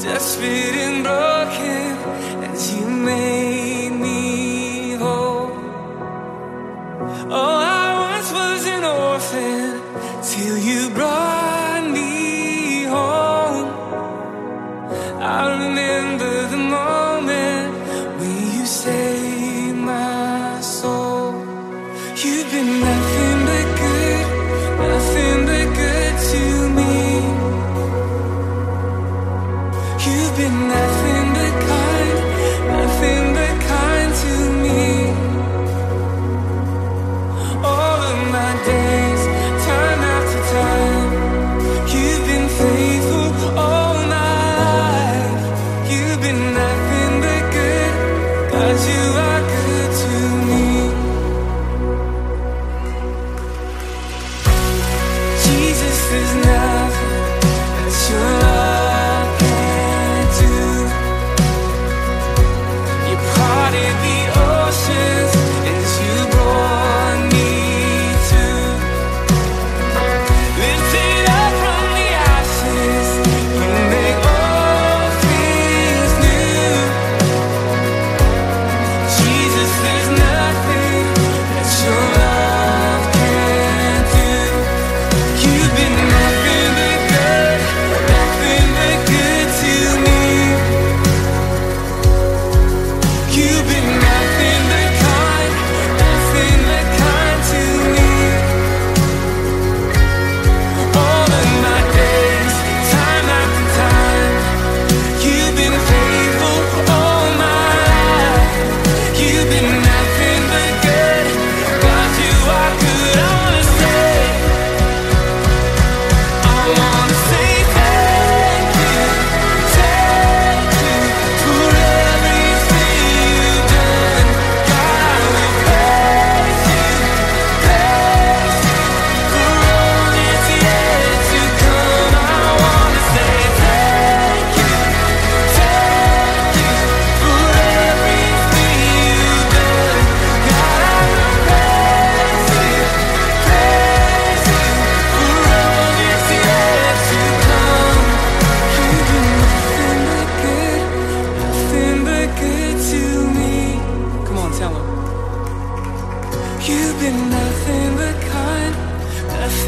Just feel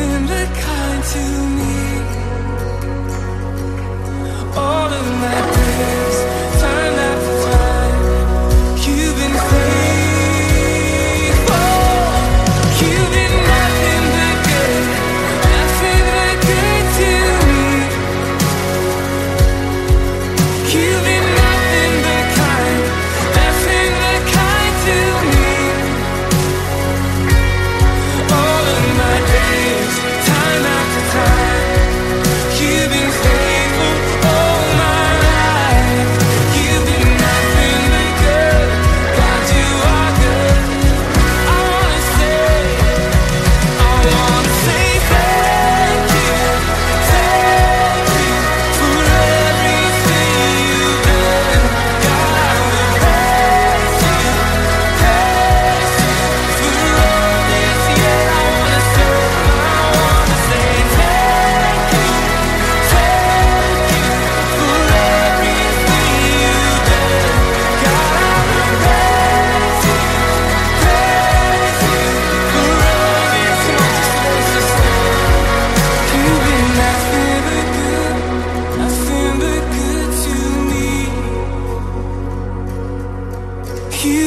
tender kind to me.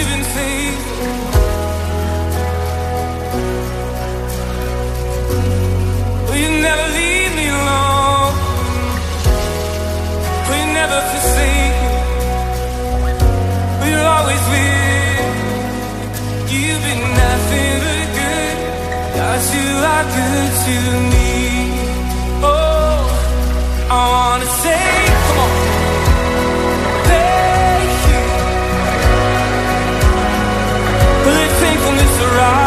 even think. Will you never leave me alone? Never? Will always be? You've been nothing but good. You are good to me. Oh, I wanna say. surround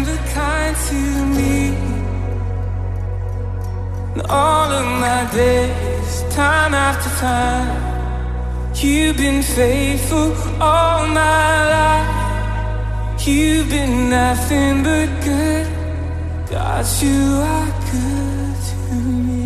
been kind to me. And all of my days, time after time You've been faithful all my life. You've been nothing but good. God, you are good to me